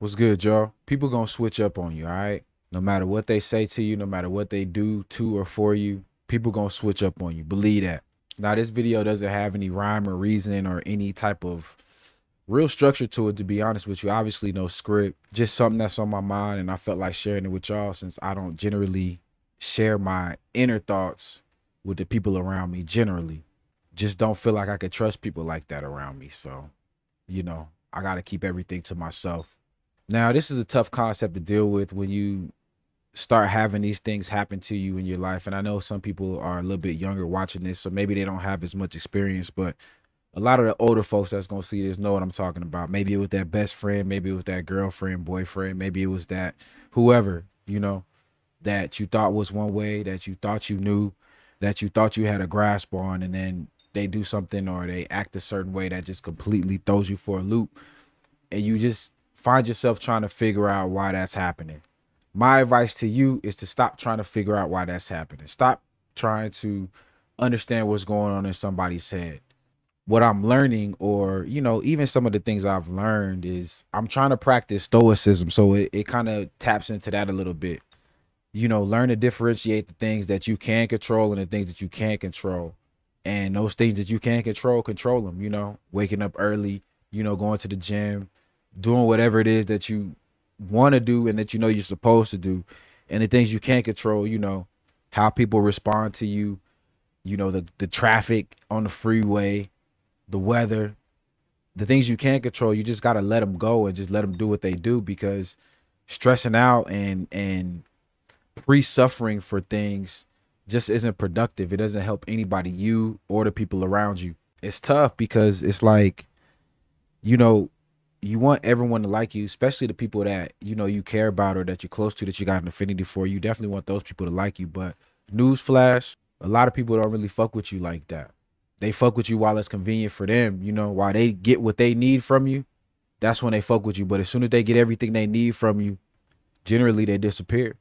What's good, y'all? People gonna switch up on you, all right? No matter what they say to you, no matter what they do to or for you, people gonna switch up on you. Believe that. Now, this video doesn't have any rhyme or reason or any type of real structure to it, to be honest with you. Obviously, no script, just something that's on my mind, and I felt like sharing it with y'all since I don't generally share my inner thoughts with the people around me generally. Just don't feel like I could trust people like that around me. So, you know, I got to keep everything to myself. Now, this is a tough concept to deal with when you start having these things happen to you in your life. And I know some people are a little bit younger watching this, so maybe they don't have as much experience, but a lot of the older folks that's gonna see this know what I'm talking about. Maybe it was that best friend, maybe it was that girlfriend, boyfriend, maybe it was that whoever, you know, that you thought was one way, that you thought you knew, that you thought you had a grasp on, and then they do something or they act a certain way that just completely throws you for a loop. And you just find yourself trying to figure out why that's happening. My advice to you is to stop trying to figure out why that's happening. Stop trying to understand what's going on in somebody's head. What I'm learning, or you know, even some of the things I've learned, is I'm trying to practice stoicism. So it, it kind of taps into that a little bit. You know, learn to differentiate the things that you can control and the things that you can't control. And those things that you can't control, control them, you know, waking up early, you know, going to the gym, doing whatever it is that you want to do and that you know you're supposed to do and the things you can't control you know how people respond to you you know the the traffic on the freeway the weather the things you can't control you just got to let them go and just let them do what they do because stressing out and and pre-suffering for things just isn't productive. It doesn't help anybody you or the people around you. It's tough because it's like you know you want everyone to like you, especially the people that you know you care about or that you're close to, that you got an affinity for. You definitely want those people to like you. But newsflash, a lot of people don't really fuck with you like that. They fuck with you while it's convenient for them. You know, while they get what they need from you, that's when they fuck with you. But as soon as they get everything they need from you, generally they disappear.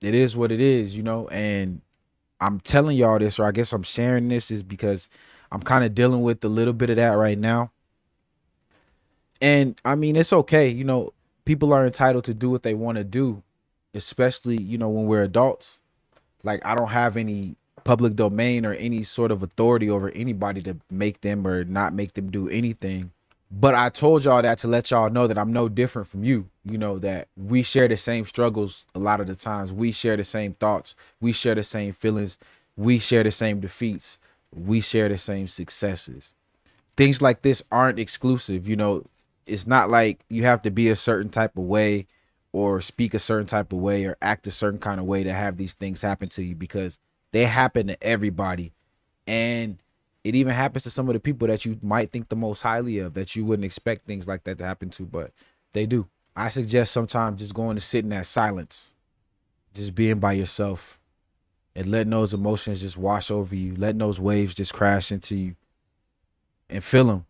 It is what it is, you know. And I'm telling y'all this, or I guess I'm sharing this, is because I'm kind of dealing with a little bit of that right now and I mean, it's okay. You know, people are entitled to do what they want to do, especially, you know, when we're adults. Like, I don't have any public domain or any sort of authority over anybody to make them or not make them do anything. But I told y'all that to let y'all know that I'm no different from you. You know, that we share the same struggles a lot of the times. We share the same thoughts. We share the same feelings. We share the same defeats. We share the same successes. Things like this aren't exclusive. You know, it's not like you have to be a certain type of way or speak a certain type of way or act a certain kind of way to have these things happen to you because they happen to everybody. And it even happens to some of the people that you might think the most highly of that you wouldn't expect things like that to happen to but they do. I suggest sometimes just going to sit in that silence just being by yourself and letting those emotions just wash over you letting those waves just crash into you and feel them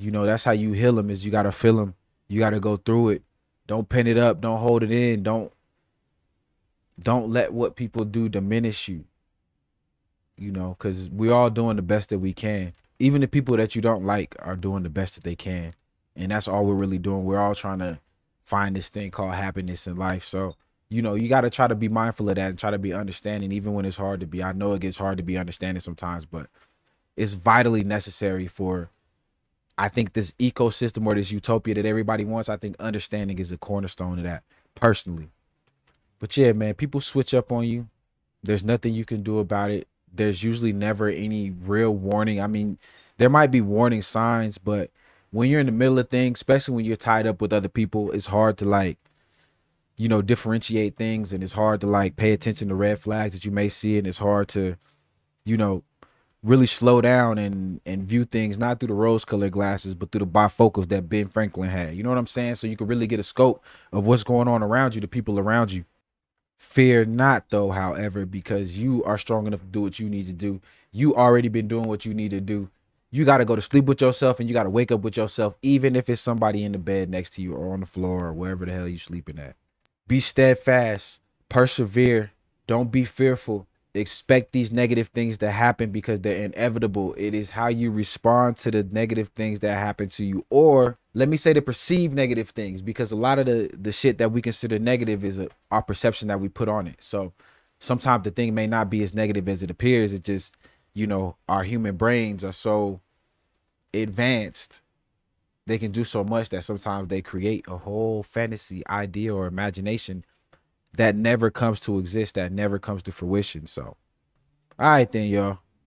you know, that's how you heal them is you got to feel them. You got to go through it. Don't pin it up. Don't hold it in. Don't don't let what people do diminish you. You know, cuz we're all doing the best that we can. Even the people that you don't like are doing the best that they can. And that's all we're really doing. We're all trying to find this thing called happiness in life. So, you know, you got to try to be mindful of that and try to be understanding even when it's hard to be. I know it gets hard to be understanding sometimes, but it's vitally necessary for I think this ecosystem or this utopia that everybody wants, I think understanding is a cornerstone of that personally. But yeah, man, people switch up on you. There's nothing you can do about it. There's usually never any real warning. I mean, there might be warning signs, but when you're in the middle of things, especially when you're tied up with other people, it's hard to like, you know, differentiate things and it's hard to like pay attention to red flags that you may see and it's hard to, you know, really slow down and and view things not through the rose colored glasses but through the bifocals that ben franklin had. You know what i'm saying? So you can really get a scope of what's going on around you the people around you. Fear not though however because you are strong enough to do what you need to do. You already been doing what you need to do. You got to go to sleep with yourself and you got to wake up with yourself even if it's somebody in the bed next to you or on the floor or wherever the hell you sleeping at. Be steadfast. Persevere. Don't be fearful expect these negative things to happen because they're inevitable. It is how you respond to the negative things that happen to you, or let me say the perceived negative things, because a lot of the the shit that we consider negative is a, our perception that we put on it. So sometimes the thing may not be as negative as it appears. It just, you know, our human brains are so advanced. They can do so much that sometimes they create a whole fantasy idea or imagination that never comes to exist, that never comes to fruition. So, all right, then, y'all.